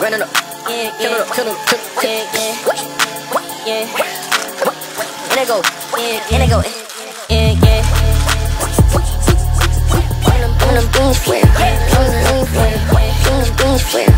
running up, yeah, killing up, killing up, killing up, yeah, yeah, yeah, and it go, yeah, and it go, yeah, yeah. When them beans flare, when them beans flare, when them beans flare.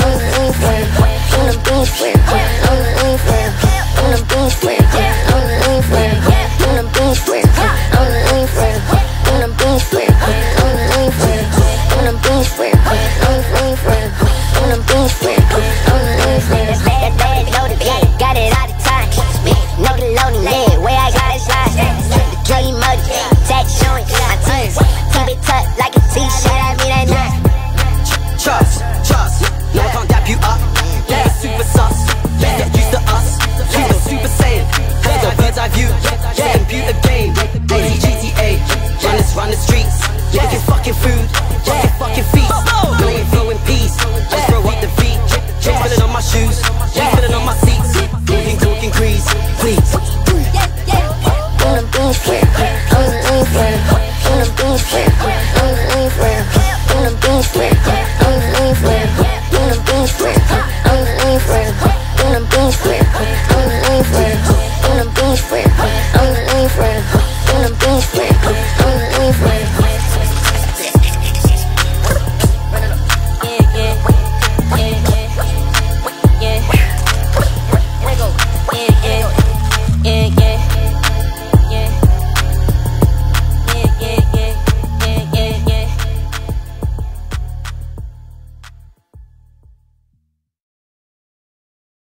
pocket food.